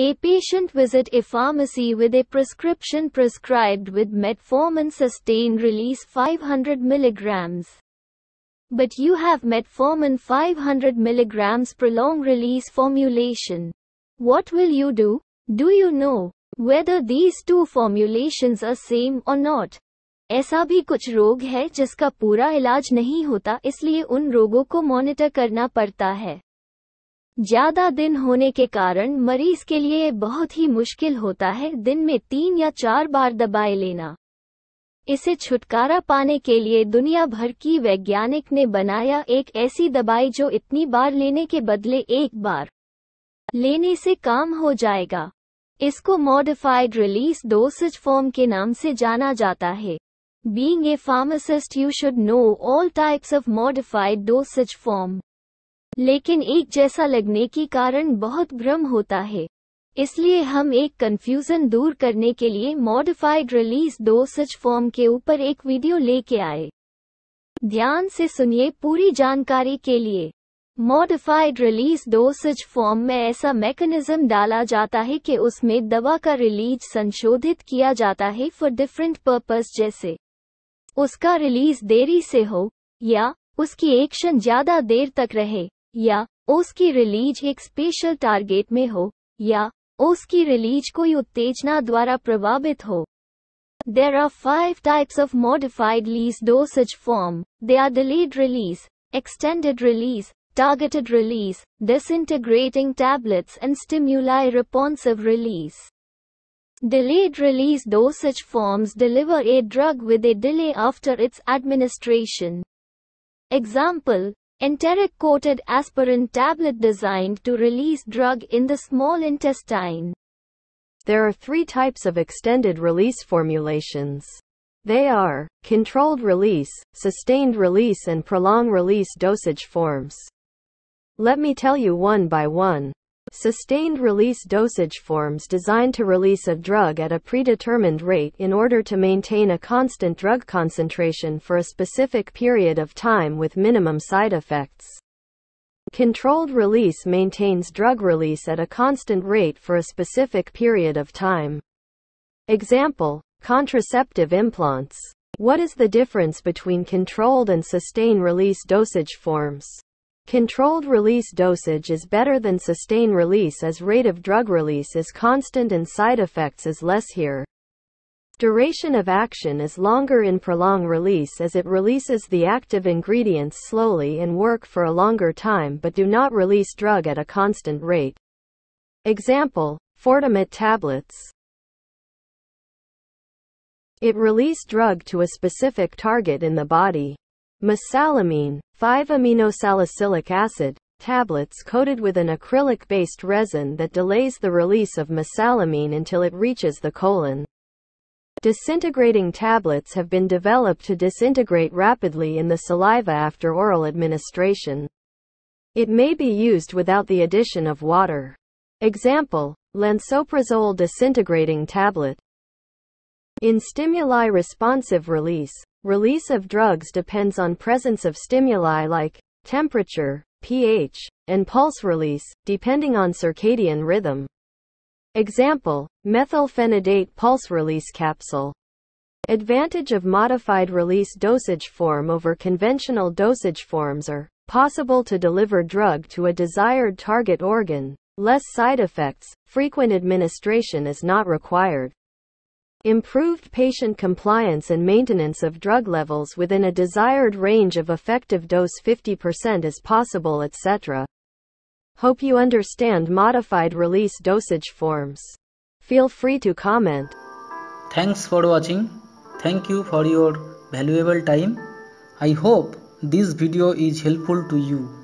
A patient visit a pharmacy with a prescription prescribed with metformin sustained release 500 milligrams. But you have metformin 500 milligrams prolonged release formulation. What will you do? Do you know whether these two formulations are same or not? ऐसा भी कुछ रोग है जिसका पूरा इलाज नहीं होता इसलिए उन रोगों को मॉनिटर करना पड़ता है ज़्यादा दिन होने के कारण मरीज़ के लिए बहुत ही मुश्किल होता है दिन में तीन या चार बार दबाए लेना। इसे छुटकारा पाने के लिए दुनिया भर की वैज्ञानिक ने बनाया एक ऐसी दवाई जो इतनी बार लेने के बदले एक बार लेने से काम हो जाएगा। इसको मॉडिफाइड रिलीज़ डोसेज फॉर्म के नाम से जाना जाता है। Being a pharmacist you should know all types of modified dosage form लेकिन एक जैसा लगने के कारण बहुत भ्रम होता है। इसलिए हम एक कंफ्यूजन दूर करने के लिए मॉडिफाइड रिलीज़ दो सच फॉर्म के ऊपर एक वीडियो लेके आए। ध्यान से सुनिए पूरी जानकारी के लिए। मॉडिफाइड रिलीज़ डोसेज फॉर्म में ऐसा मैकेनिज्म डाला जाता है कि उसमें दवा का रिलीज़ संशोधित किया जाता है फॉर डिफरेंट पर्पस जैसे। उसका रिलीज़ देरी से हो, या उसकी एक्शन ज़्यादा देर तक रहे। या उसकी रिलीज एक स्पेशल टारगेट में हो या उसकी रिलीज कोई उत्तेजना द्वारा प्रभावित हो There are five types of modified release dosage form. They are delayed release, extended release, targeted release, disintegrating tablets and stimuli responsive release. Delayed release dosage forms deliver a drug with a delay after its administration. Example, enteric coated aspirin tablet designed to release drug in the small intestine. There are three types of extended release formulations. They are controlled release, sustained release, and prolonged release dosage forms. Let me tell you one by one. Sustained release dosage forms designed to release a drug at a predetermined rate in order to maintain a constant drug concentration for a specific period of time with minimum side effects. Controlled release maintains drug release at a constant rate for a specific period of time. Example, contraceptive implants. What is the difference between controlled and sustained release dosage forms? Controlled release dosage is better than sustained release as rate of drug release is constant and side effects is less here. Duration of action is longer in prolonged release as it releases the active ingredients slowly and work for a longer time but do not release drug at a constant rate. Example, Fortamet tablets. It release drug to a specific target in the body. Mesalamine, 5-aminosalicylic acid, tablets coated with an acrylic-based resin that delays the release of mesalamine until it reaches the colon. Disintegrating tablets have been developed to disintegrate rapidly in the saliva after oral administration. It may be used without the addition of water. Example, lansoprazole disintegrating tablet. In stimuli responsive release, release of drugs depends on presence of stimuli like temperature, pH, and pulse release, depending on circadian rhythm. Example, methylphenidate pulse release capsule. Advantage of modified release dosage form over conventional dosage forms are possible to deliver drug to a desired target organ, less side effects, frequent administration is not required. Improved patient compliance and maintenance of drug levels within a desired range of effective dose 50% is possible etc. Hope you understand modified release dosage forms. Feel free to comment. Thanks for watching. Thank you for your valuable time. I hope this video is helpful to you.